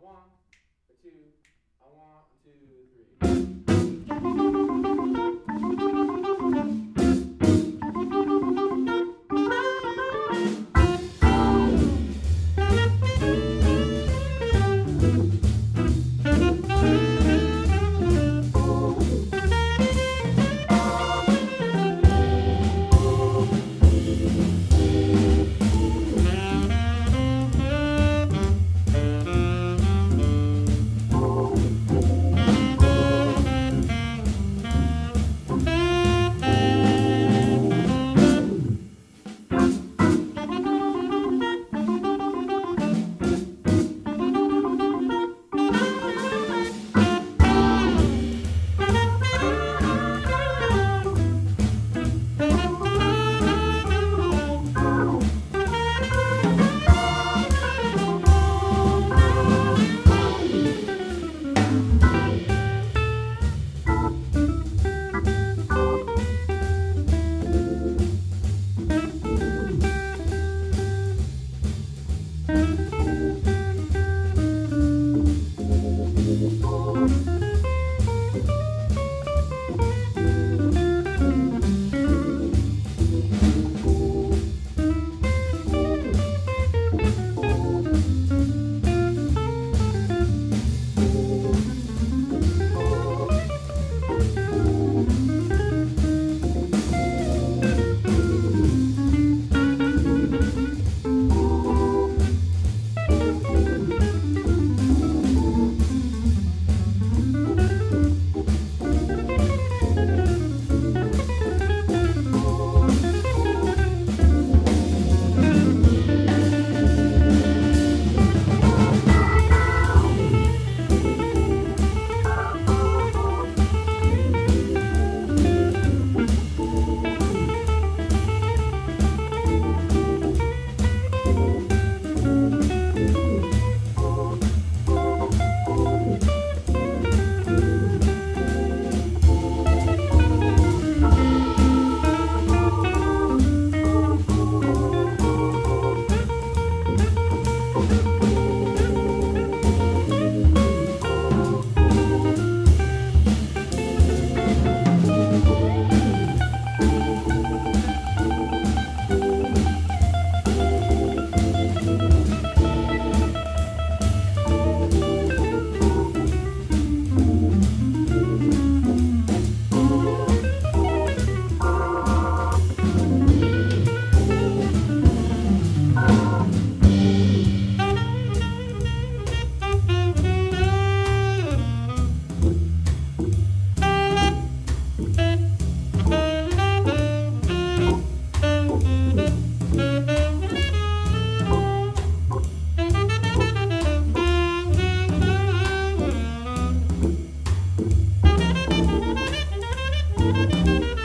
one, a two, a one, two, three. Música